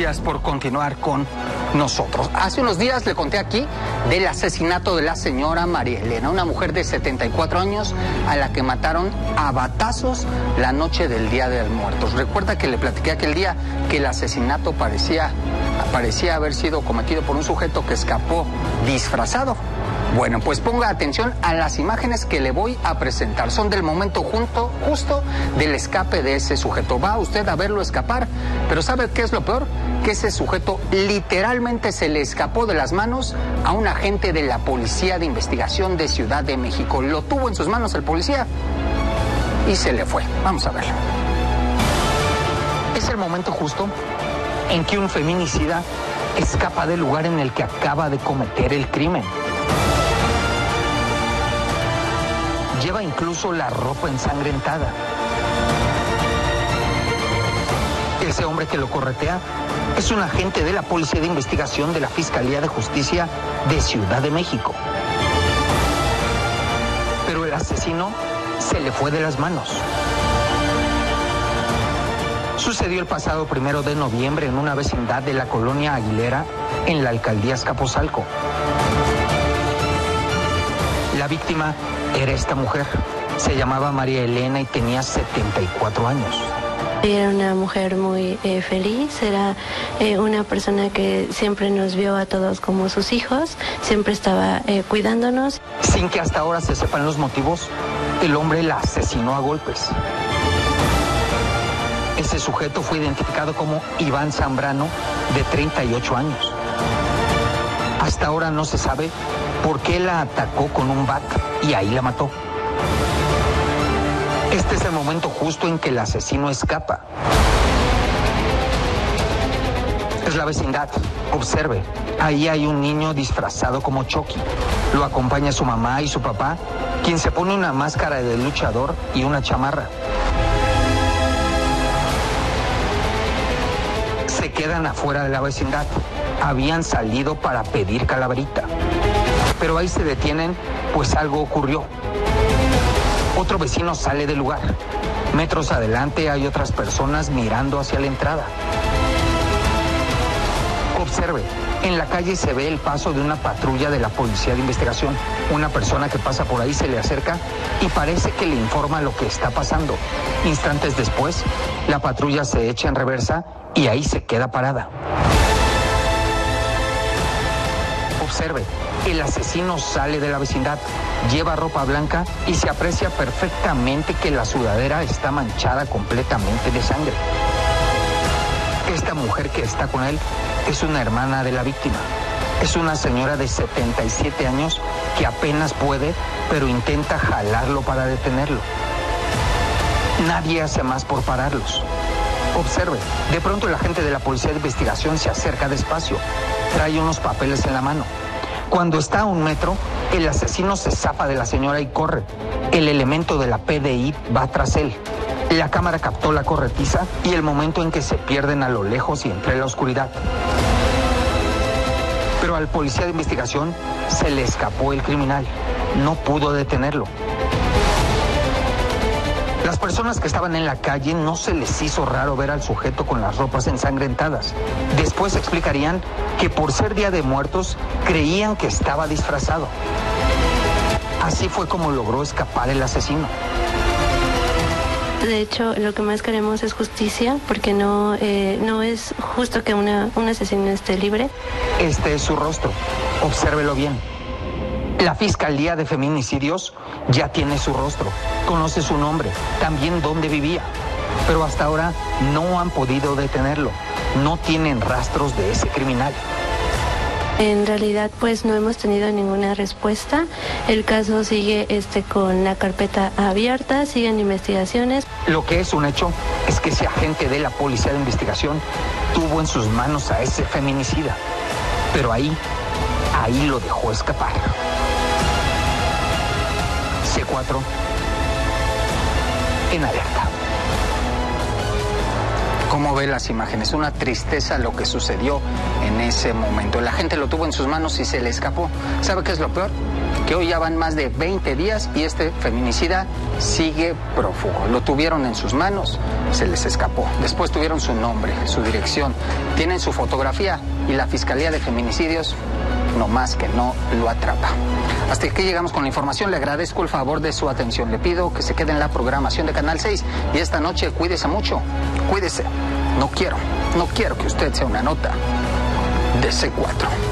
Gracias por continuar con nosotros. Hace unos días le conté aquí del asesinato de la señora María Elena, una mujer de 74 años a la que mataron a batazos la noche del Día de Muertos. Recuerda que le platiqué aquel día que el asesinato parecía, parecía haber sido cometido por un sujeto que escapó disfrazado. Bueno, pues ponga atención a las imágenes que le voy a presentar. Son del momento junto, justo del escape de ese sujeto. Va usted a verlo escapar, pero ¿sabe qué es lo peor? Que ese sujeto literalmente se le escapó de las manos a un agente de la Policía de Investigación de Ciudad de México. Lo tuvo en sus manos el policía y se le fue. Vamos a verlo. Es el momento justo en que un feminicida escapa del lugar en el que acaba de cometer el crimen. Lleva incluso la ropa ensangrentada. Ese hombre que lo corretea es un agente de la Policía de Investigación de la Fiscalía de Justicia de Ciudad de México. Pero el asesino se le fue de las manos. Sucedió el pasado primero de noviembre en una vecindad de la colonia Aguilera en la alcaldía Escaposalco. La víctima era esta mujer. Se llamaba María Elena y tenía 74 años. Era una mujer muy eh, feliz, era eh, una persona que siempre nos vio a todos como sus hijos, siempre estaba eh, cuidándonos. Sin que hasta ahora se sepan los motivos, el hombre la asesinó a golpes. Ese sujeto fue identificado como Iván Zambrano, de 38 años. Hasta ahora no se sabe por qué la atacó con un bat y ahí la mató. Este es el momento justo en que el asesino escapa. Es la vecindad. Observe, ahí hay un niño disfrazado como Chucky. Lo acompaña su mamá y su papá, quien se pone una máscara de luchador y una chamarra. Se quedan afuera de la vecindad. Habían salido para pedir calaverita. Pero ahí se detienen, pues algo ocurrió. Otro vecino sale del lugar. Metros adelante hay otras personas mirando hacia la entrada. Observe, en la calle se ve el paso de una patrulla de la Policía de Investigación. Una persona que pasa por ahí se le acerca y parece que le informa lo que está pasando. Instantes después, la patrulla se echa en reversa y ahí se queda parada. Observe, el asesino sale de la vecindad, lleva ropa blanca y se aprecia perfectamente que la sudadera está manchada completamente de sangre. Esta mujer que está con él es una hermana de la víctima. Es una señora de 77 años que apenas puede, pero intenta jalarlo para detenerlo. Nadie hace más por pararlos. Observe, de pronto el agente de la policía de investigación se acerca despacio, trae unos papeles en la mano. Cuando está a un metro, el asesino se zapa de la señora y corre. El elemento de la PDI va tras él. La cámara captó la corretiza y el momento en que se pierden a lo lejos y entre la oscuridad. Pero al policía de investigación se le escapó el criminal. No pudo detenerlo. Personas que estaban en la calle no se les hizo raro ver al sujeto con las ropas ensangrentadas. Después explicarían que por ser Día de Muertos creían que estaba disfrazado. Así fue como logró escapar el asesino. De hecho, lo que más queremos es justicia, porque no, eh, no es justo que una, un asesino esté libre. Este es su rostro. Obsérvelo bien. La Fiscalía de Feminicidios ya tiene su rostro, conoce su nombre, también dónde vivía. Pero hasta ahora no han podido detenerlo. No tienen rastros de ese criminal. En realidad, pues no hemos tenido ninguna respuesta. El caso sigue este, con la carpeta abierta, siguen investigaciones. Lo que es un hecho es que ese agente de la Policía de Investigación tuvo en sus manos a ese feminicida. Pero ahí, ahí lo dejó escapar. C4 en alerta. ¿Cómo ve las imágenes? Una tristeza lo que sucedió en ese momento. La gente lo tuvo en sus manos y se le escapó. ¿Sabe qué es lo peor? que hoy ya van más de 20 días y este feminicida sigue prófugo. Lo tuvieron en sus manos, se les escapó. Después tuvieron su nombre, su dirección, tienen su fotografía y la Fiscalía de Feminicidios no más que no lo atrapa. Hasta aquí llegamos con la información. Le agradezco el favor de su atención. Le pido que se quede en la programación de Canal 6 y esta noche cuídese mucho. Cuídese. No quiero, no quiero que usted sea una nota de C4.